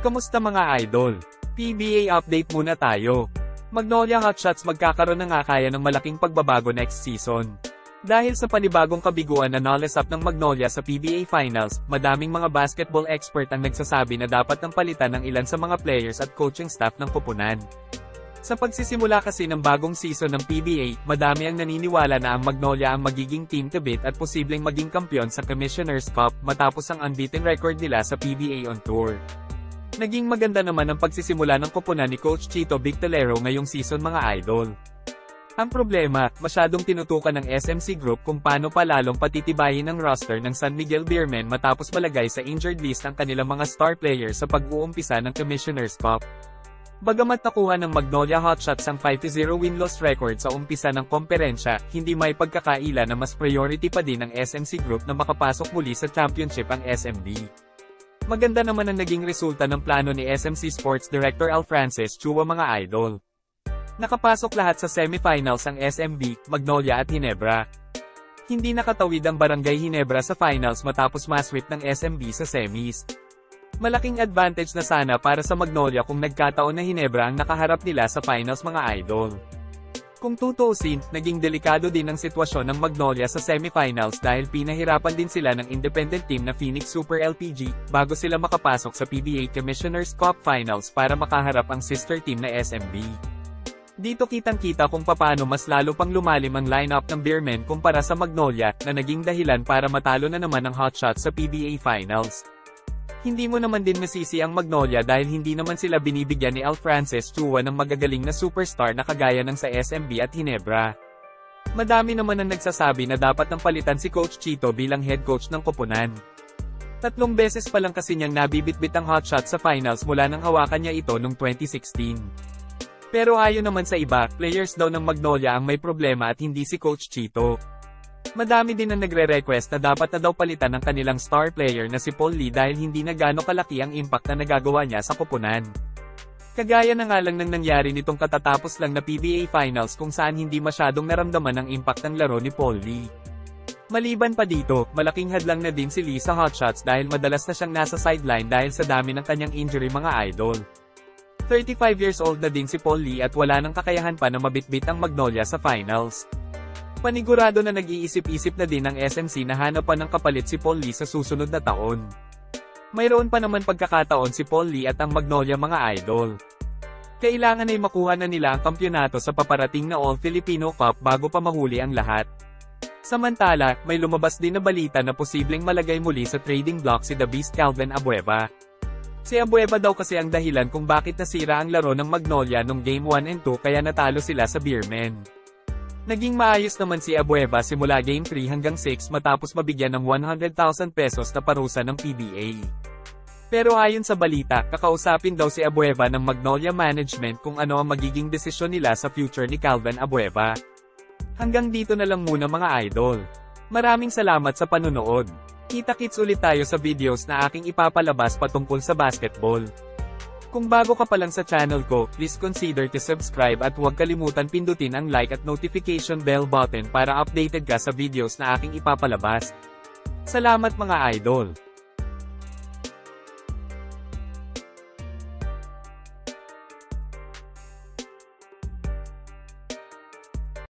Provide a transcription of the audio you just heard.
Kamusta mga idol? PBA update muna tayo. Magnolia Hotshots magkakaroon ng akaya ng malaking pagbabago next season. Dahil sa panibagong kabiguan na up ng Magnolia sa PBA Finals, madaming mga basketball expert ang nagsasabi na dapat ng palitan ng ilan sa mga players at coaching staff ng kupunan. Sa pagsisimula kasi ng bagong season ng PBA, madami ang naniniwala na ang Magnolia ang magiging team to beat at posibleng maging kampyon sa Commissioner's Cup matapos ang unbeaten record nila sa PBA on tour. Naging maganda naman ang pagsisimula ng koponan ni Coach Chito Victalero ngayong season mga idol. Ang problema, masyadong tinutukan ng SMC Group kung paano pa lalong patitibayin ang roster ng San Miguel Beermen matapos malagay sa injured list ang kanilang mga star players sa pag-uumpisa ng Commissioner's Cup. Bagamat nakuha ng Magnolia Hotshots ang 5-0 win-loss record sa umpisa ng komperensya, hindi may pagkakaila na mas priority pa din ng SMC Group na makapasok muli sa championship ang SMB. Maganda naman ang naging resulta ng plano ni SMC Sports Director Al Francis Chua mga idol. Nakapasok lahat sa semifinals ang SMB, Magnolia at Hinebra. Hindi nakatawid ang Barangay Hinebra sa finals matapos masweep ng SMB sa semis. Malaking advantage na sana para sa Magnolia kung nagkataon na Hinebra ang nakaharap nila sa finals mga idol. Kung tutuusin, naging delikado din ang sitwasyon ng Magnolia sa semifinals dahil pinahirapan din sila ng independent team na Phoenix Super LPG, bago sila makapasok sa PBA Commissioner's Cup Finals para makaharap ang sister team na SMB. Dito kitang-kita kung paano mas lalo pang lumalim ang lineup ng Beermen kumpara sa Magnolia, na naging dahilan para matalo na naman ang hotshots sa PBA Finals. Hindi mo naman din masisi ang Magnolia dahil hindi naman sila binibigyan ni Al Francis Chua ng magagaling na superstar na kagaya ng sa SMB at Hinebra. Madami naman ang nagsasabi na dapat nang palitan si Coach Chito bilang head coach ng koponan. Tatlong beses pa lang kasi niyang nabibitbit ang hotshot sa finals mula nang hawakan niya ito noong 2016. Pero ayon naman sa iba, players daw ng Magnolia ang may problema at hindi si Coach Chito. Madami din ang nagre-request na dapat na daw palitan ng kanilang star player na si Paul Lee dahil hindi na gano'ng kalaki ang impact na nagagawa niya sa koponan. Kagaya na nga lang nang nangyari nitong katatapos lang na PBA Finals kung saan hindi masyadong naramdaman ang impact ng laro ni Paul Lee. Maliban pa dito, malaking hadlang na din si Lee sa hotshots dahil madalas na siyang nasa sideline dahil sa dami ng kanyang injury mga idol. 35 years old na din si Paul Lee at wala nang kakayahan pa na mabitbit ang Magnolia sa finals. Panigurado na nag-iisip-isip na din ng SMC na hanapan ng kapalit si Paul Lee sa susunod na taon. Mayroon pa naman pagkakataon si Paul Lee at ang Magnolia mga idol. Kailangan ay makuha na nila ang kampyonato sa paparating na All-Filipino Cup bago pa mahuli ang lahat. Samantala, may lumabas din na balita na posibleng malagay muli sa trading block si The Beast Calvin Abueva. Si Abueva daw kasi ang dahilan kung bakit nasira ang laro ng Magnolia nung Game 1 and 2 kaya natalo sila sa Beermen. Naging maayos naman si Abueva simula Game 3 hanggang 6 matapos mabigyan ng 100,000 pesos na parusa ng PBA. Pero ayon sa balita, kakausapin daw si Abueva ng Magnolia Management kung ano ang magiging desisyon nila sa future ni Calvin Abueva. Hanggang dito na lang muna mga idol. Maraming salamat sa panunood. Kita-kits ulit tayo sa videos na aking ipapalabas patungkol sa basketball. Kung bago ka pa lang sa channel ko, please consider to subscribe at huwag kalimutan pindutin ang like at notification bell button para updated ka sa videos na aking ipapalabas. Salamat mga idol!